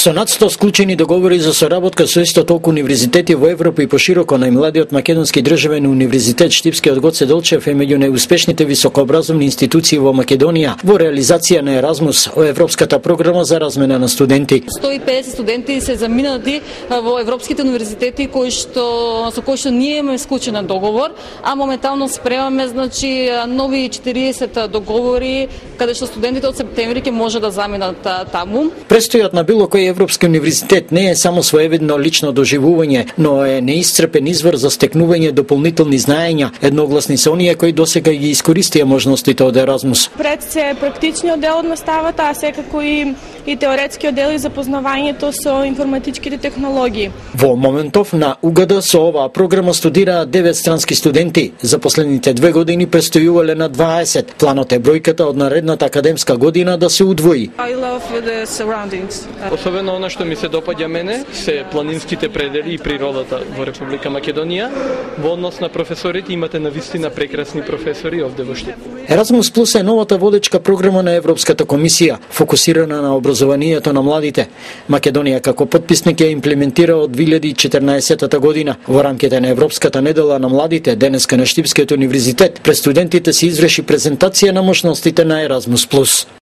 Со над 100 склучени договори за соработка со исто толку универзитети во Европа и пошироко најмладиот македонски државен универзитет Штипскиот Гоце Долчев е меѓу најуспешните високообразовни институции во Македонија во реализација на Еразмус, Европската програма за размена на студенти. 150 студенти се заминати во европските универзитети кои што со кои што ние имаме склучен договор, а моментално спремаме значи нови 40 договори каде што студентите од септември ќе може да заминат таму. Престојот на било кој европски универзитет не е само своевидно лично доживување, но е неисцрпен извор за стекнување дополнителни знаења. Едногласни се оние кои досега ги искористија можностите од Еразмус. Пред се практичниот дел од наставата, а секако и и теоретскиот дел и запознавањето со информатичките технологии. Во моментов на УГД со оваа програма студираат 9 странски студенти. За последните две години престојувале на 20. Планот е бројката од наредната академска година да се удвои. I love the surroundings. Особено она што ми се допаѓа мене се планинските предели и природата во Република Македонија. Во однос на професорите имате на вистина прекрасни професори овде во Штип. Erasmus Plus е новата водечка програма на Европската комисија, фокусирана на образованието на младите. Македонија како подписник ја имплементира од 2014 година. Во рамките на Европската недела на младите, денеска на Штипскиот универзитет, пред студентите се изврши презентација на можностите на Erasmus Plus.